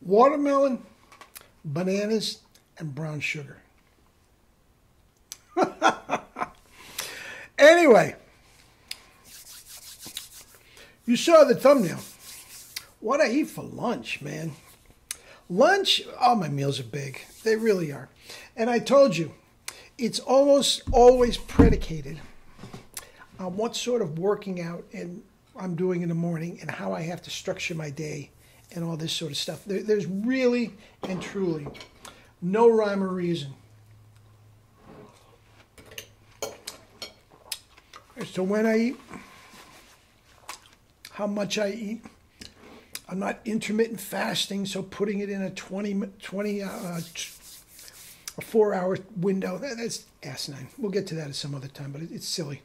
Watermelon, bananas, and brown sugar. anyway, you saw the thumbnail. What I eat for lunch, man. Lunch, all my meals are big. They really are. And I told you, it's almost always predicated on what sort of working out and I'm doing in the morning and how I have to structure my day and all this sort of stuff. There, there's really and truly no rhyme or reason as to when I eat, how much I eat. I'm not intermittent fasting, so putting it in a 20, 20 uh, a four hour window, that, that's asinine. We'll get to that at some other time, but it, it's silly.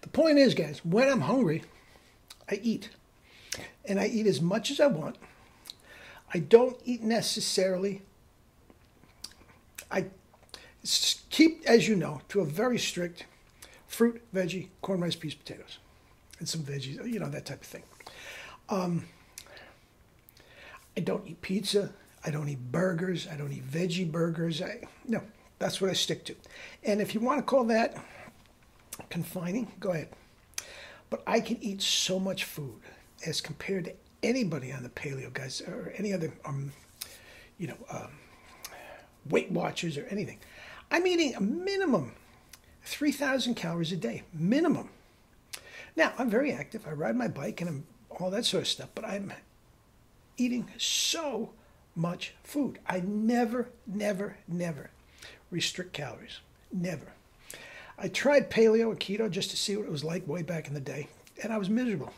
The point is, guys, when I'm hungry, I eat. And I eat as much as I want. I don't eat necessarily. I keep, as you know, to a very strict fruit, veggie, corn, rice, peas, potatoes, and some veggies, you know, that type of thing. Um, I don't eat pizza. I don't eat burgers. I don't eat veggie burgers. I, no, that's what I stick to. And if you want to call that confining, go ahead. But I can eat so much food as compared to anybody on the paleo guys or any other, um, you know, um, Weight Watchers or anything. I'm eating a minimum 3,000 calories a day, minimum. Now, I'm very active. I ride my bike and I'm all that sort of stuff, but I'm eating so much food. I never, never, never restrict calories. Never. I tried paleo and keto just to see what it was like way back in the day, and I was miserable.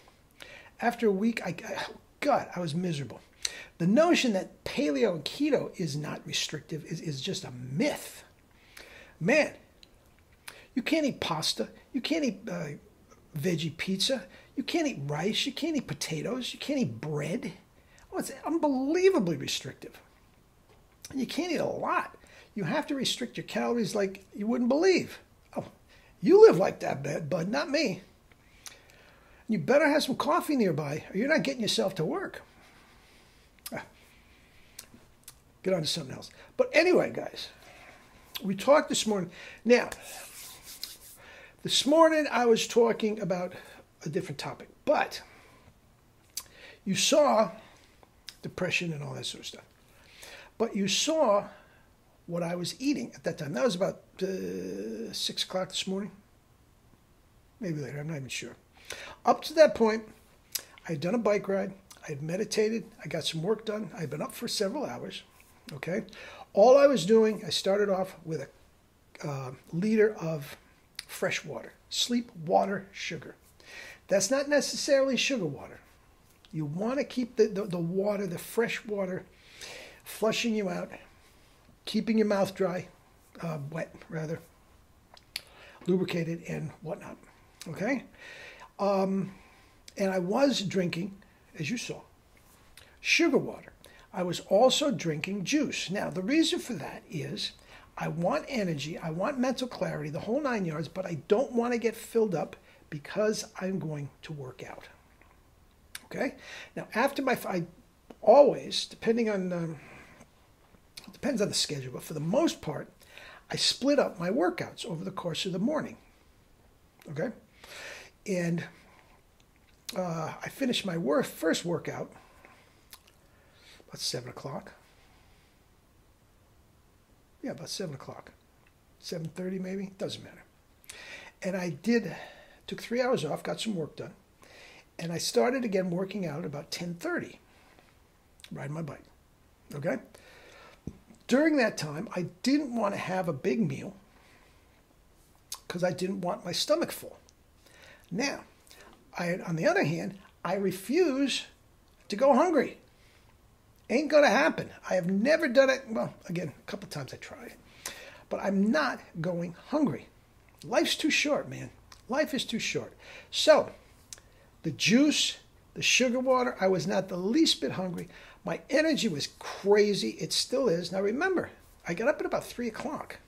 After a week, I, oh God, I was miserable. The notion that paleo and keto is not restrictive is, is just a myth. Man, you can't eat pasta. You can't eat uh, veggie pizza. You can't eat rice. You can't eat potatoes. You can't eat bread. Oh, it's unbelievably restrictive. And you can't eat a lot. You have to restrict your calories like you wouldn't believe. Oh, you live like that, bud, not me. You better have some coffee nearby, or you're not getting yourself to work. Ah. Get on to something else. But anyway, guys, we talked this morning. Now, this morning I was talking about a different topic, but you saw depression and all that sort of stuff. But you saw what I was eating at that time. That was about uh, 6 o'clock this morning. Maybe later, I'm not even sure. Up to that point, I had done a bike ride. I had meditated. I got some work done. I had been up for several hours. Okay. All I was doing, I started off with a uh, liter of fresh water, sleep water sugar. That's not necessarily sugar water. You want to keep the, the, the water, the fresh water, flushing you out, keeping your mouth dry, uh, wet rather, lubricated and whatnot. Okay? Um, and I was drinking, as you saw, sugar water. I was also drinking juice. Now, the reason for that is I want energy, I want mental clarity, the whole nine yards, but I don't want to get filled up because I'm going to work out. Okay? Now, after my, I always, depending on, um, depends on the schedule, but for the most part, I split up my workouts over the course of the morning. Okay? And uh, I finished my first workout about 7 o'clock. Yeah, about 7 o'clock. 7.30 maybe, doesn't matter. And I did, took three hours off, got some work done. And I started again working out about 10.30, riding my bike, okay? During that time, I didn't want to have a big meal because I didn't want my stomach full. Now, I, on the other hand, I refuse to go hungry. Ain't gonna happen. I have never done it. Well, again, a couple times I tried, but I'm not going hungry. Life's too short, man. Life is too short. So, the juice, the sugar water, I was not the least bit hungry. My energy was crazy. It still is. Now remember, I got up at about 3 o'clock.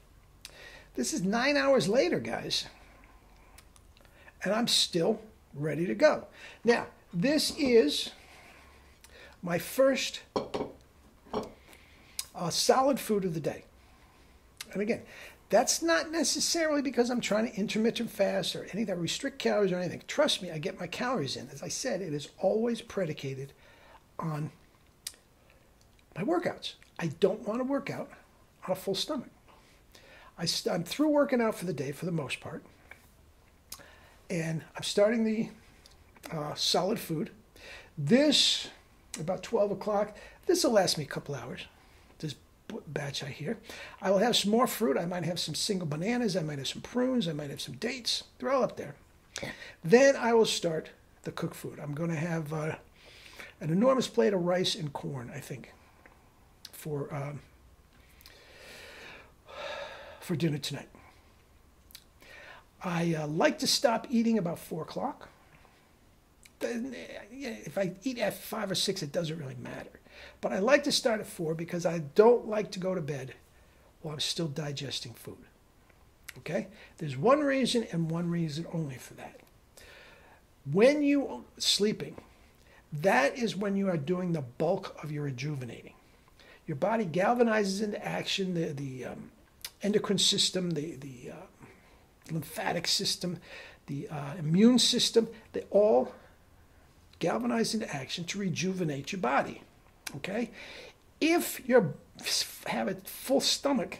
This is nine hours later, guys. And I'm still ready to go. Now, this is my first uh, solid food of the day. And again, that's not necessarily because I'm trying to intermittent fast or anything that restrict calories or anything. Trust me, I get my calories in. As I said, it is always predicated on my workouts. I don't want to work out on a full stomach. I, am through working out for the day for the most part. And I'm starting the uh, solid food. This, about 12 o'clock, this will last me a couple hours. This batch I hear. I will have some more fruit. I might have some single bananas. I might have some prunes. I might have some dates. They're all up there. Then I will start the cooked food. I'm going to have uh, an enormous plate of rice and corn, I think, for um, for dinner tonight. I uh, like to stop eating about four o'clock. If I eat at five or six, it doesn't really matter. But I like to start at four because I don't like to go to bed while I'm still digesting food. Okay? There's one reason and one reason only for that. When you are sleeping, that is when you are doing the bulk of your rejuvenating. Your body galvanizes into action the, the um, endocrine system, the, the uh, lymphatic system, the uh, immune system, they all galvanize into action to rejuvenate your body. Okay? If you have a full stomach,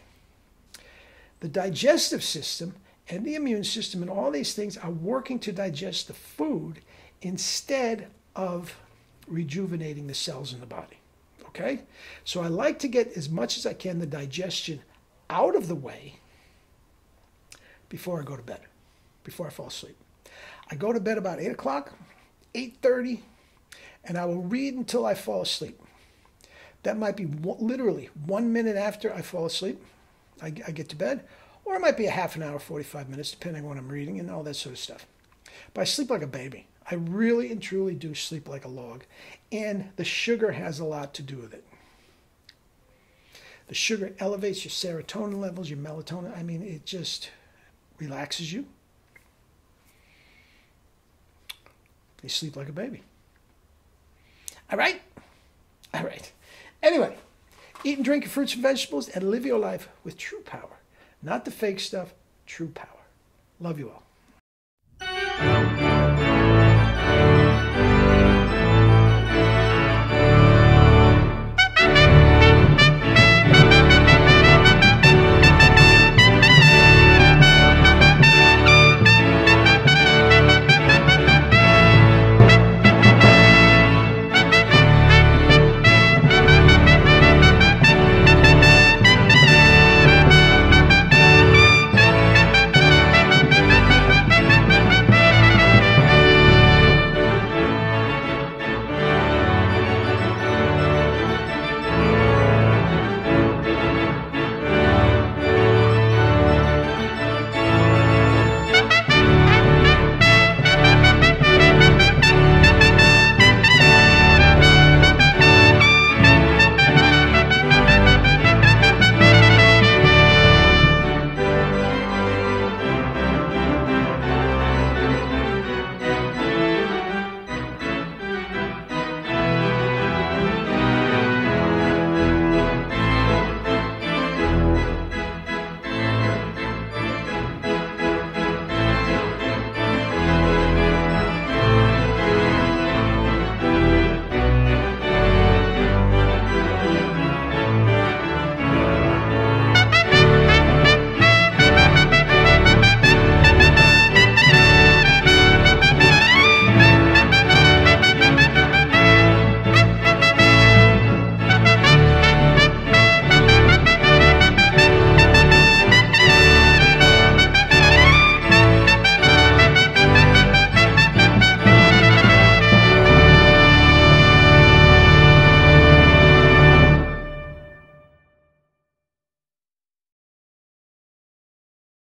the digestive system and the immune system and all these things are working to digest the food instead of rejuvenating the cells in the body. Okay? So I like to get as much as I can the digestion out of the way before I go to bed, before I fall asleep. I go to bed about 8 o'clock, 8.30, and I will read until I fall asleep. That might be literally one minute after I fall asleep, I, I get to bed, or it might be a half an hour, 45 minutes, depending on what I'm reading and all that sort of stuff. But I sleep like a baby. I really and truly do sleep like a log. And the sugar has a lot to do with it. The sugar elevates your serotonin levels, your melatonin. I mean, it just relaxes you. You sleep like a baby. All right? All right. Anyway, eat and drink your fruits and vegetables and live your life with true power. Not the fake stuff, true power. Love you all.